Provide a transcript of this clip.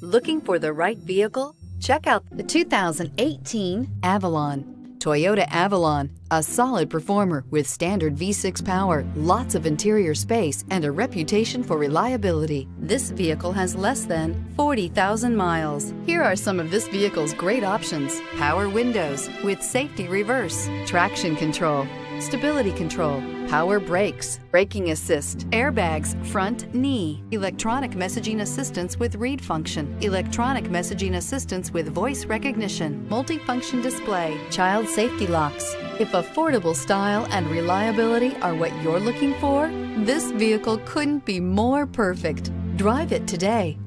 Looking for the right vehicle? Check out the 2018 Avalon. Toyota Avalon, a solid performer with standard V6 power, lots of interior space, and a reputation for reliability. This vehicle has less than 40,000 miles. Here are some of this vehicle's great options. Power windows with safety reverse, traction control, stability control, power brakes, braking assist, airbags, front knee, electronic messaging assistance with read function, electronic messaging assistance with voice recognition, multifunction display, child safety locks. If affordable style and reliability are what you're looking for, this vehicle couldn't be more perfect. Drive it today.